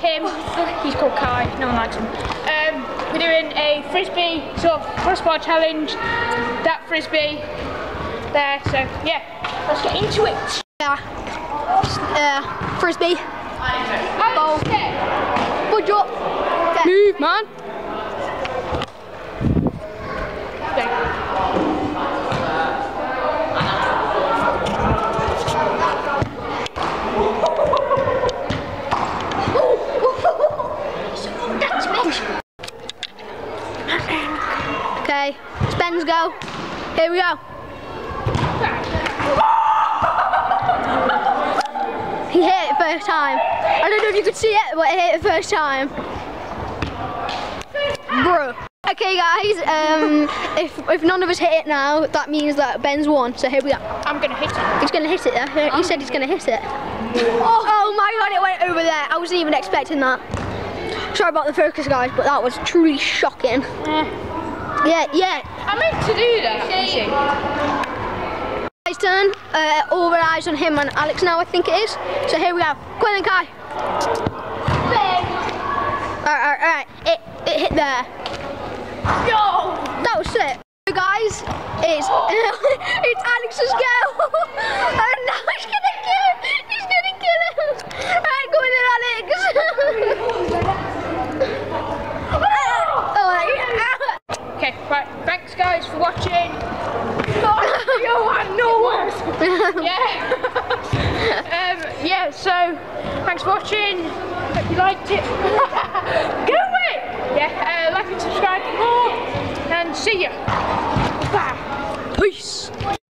him. He's called Kai. No one likes him. Um, we're doing a frisbee sort of crossbar challenge. That frisbee there. So yeah, let's get into it. Yeah. Uh, frisbee. Okay. Good job. Move, man. Okay, it's go. Here we go. He hit it first time. I don't know if you could see it, but he hit it first time. Bro. Okay guys, um, if, if none of us hit it now, that means that Ben's won, so here we go. I'm gonna hit it. He's gonna hit it there. He said he's gonna hit it. Oh, oh my god, it went over there. I wasn't even expecting that. Sorry about the focus guys, but that was truly shocking. Yeah, yeah. Yeah. I meant to do that. His turn. Uh, all the eyes on him and Alex now, I think it is. So here we. Go on then, Kai. Alright, alright, alright. It, it hit there. No. That was sick. So guys, it's, it's Alex's go. and now he's gonna kill He's gonna kill him. Alright, go on then, Alex. oh, yeah. Okay, right. Thanks, guys, for watching. you are no yeah. um, yeah. So, thanks for watching. Hope you liked it. Go away. Yeah. Uh, like and subscribe for more. And see ya. Bye. Peace.